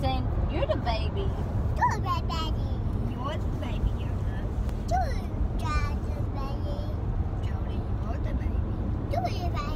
saying you're the baby. You're the baby. You're the baby, Yoda. You're the baby. Jody, you're the baby. You're the baby.